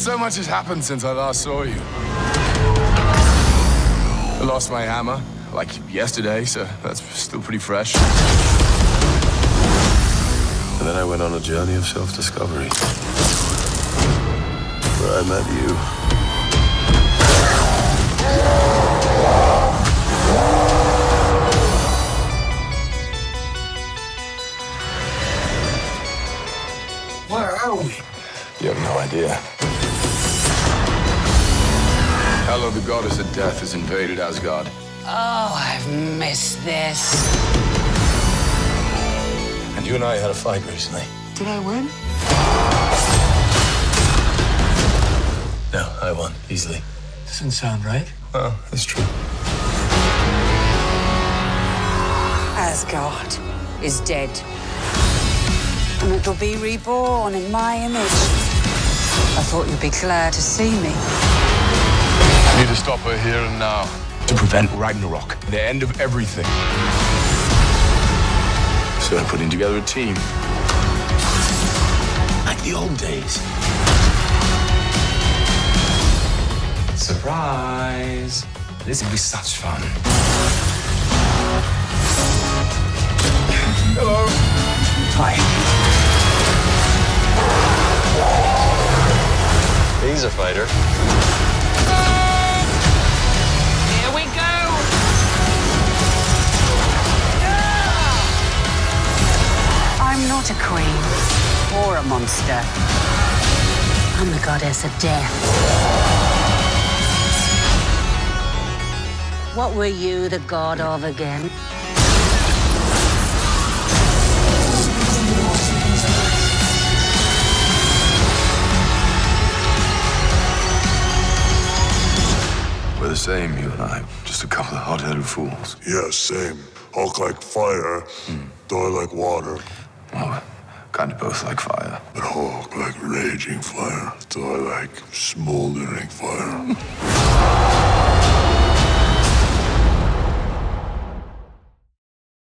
So much has happened since I last saw you. I lost my hammer, like yesterday, so that's still pretty fresh. And then I went on a journey of self-discovery. Where I met you. Where are we? You have no idea. Hela, the goddess of death, has invaded Asgard. Oh, I've missed this. And you and I had a fight recently. Did I win? No, I won easily. Doesn't sound right. Well, it's true. Asgard is dead. And it'll be reborn in my image. I thought you'd be glad to see me. I need to stop her here and now. To prevent Ragnarok, the end of everything. So I'm putting together a team. Like the old days. Surprise! This will be such fun. Hello. Hi. He's a fighter. A monster. I'm the goddess of death. What were you the god of again? We're the same, you and I. Just a couple of hot-headed fools. Yeah, same. Hulk like fire, hmm. Thor like water, Well, kind of both like fire. but Hulk like raging fire, Thor like smoldering fire.